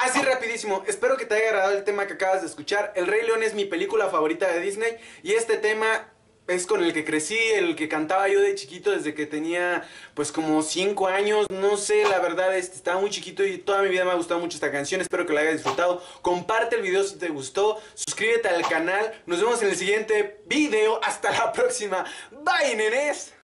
Así rapidísimo, espero que te haya agradado el tema que acabas de escuchar. El Rey León es mi película favorita de Disney y este tema es con el que crecí, el que cantaba yo de chiquito desde que tenía pues como 5 años, no sé, la verdad este, estaba muy chiquito y toda mi vida me ha gustado mucho esta canción, espero que la hayas disfrutado, comparte el video si te gustó, suscríbete al canal, nos vemos en el siguiente video, hasta la próxima, bye nenes.